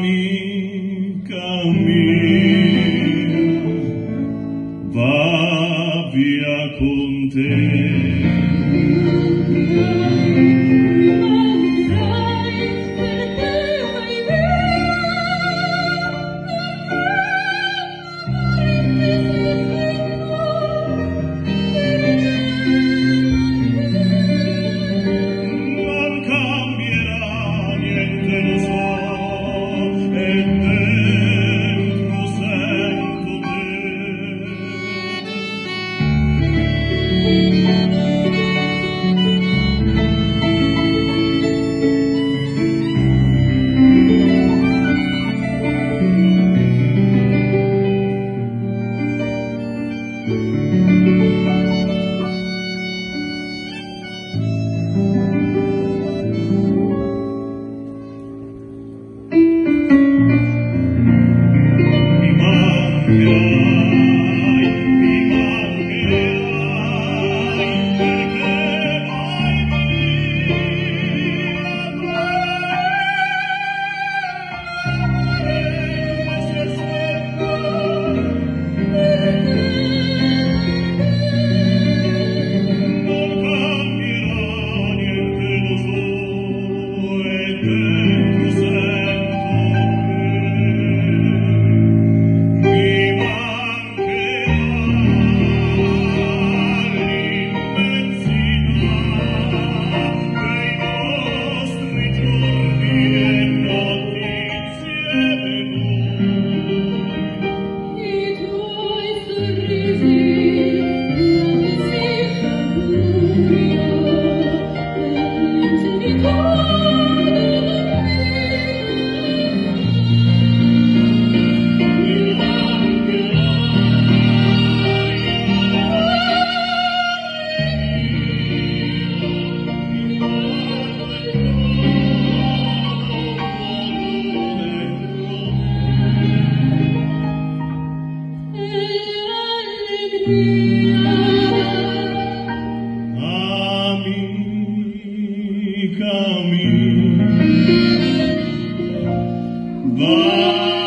mi camino, va via con te. Mancherai, Bye.